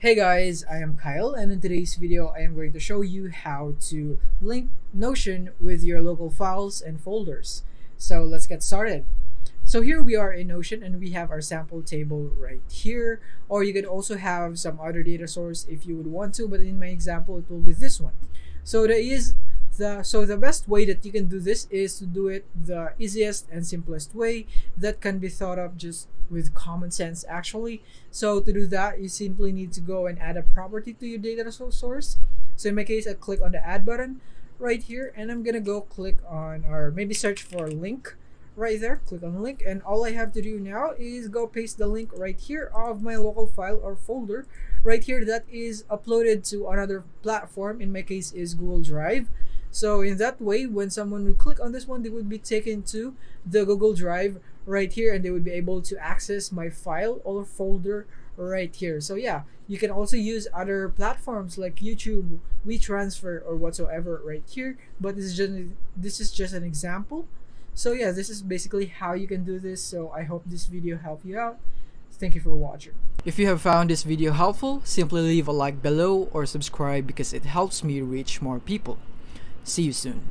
Hey guys, I am Kyle and in today's video I am going to show you how to link Notion with your local files and folders. So let's get started. So here we are in Notion and we have our sample table right here or you could also have some other data source if you would want to but in my example it will be this one. So there is the so the best way that you can do this is to do it the easiest and simplest way that can be thought of just with common sense actually. So to do that you simply need to go and add a property to your data source. So in my case I click on the add button right here and I'm gonna go click on or maybe search for link right there. Click on link and all I have to do now is go paste the link right here of my local file or folder right here that is uploaded to another platform. In my case is Google Drive so in that way when someone would click on this one they would be taken to the Google Drive right here and they would be able to access my file or folder right here. So yeah you can also use other platforms like youtube WeTransfer or whatsoever right here but this is just this is just an example. So yeah this is basically how you can do this. So i hope this video helped you out. Thank you for watching. If you have found this video helpful simply leave a like below or subscribe because it helps me reach more people see you soon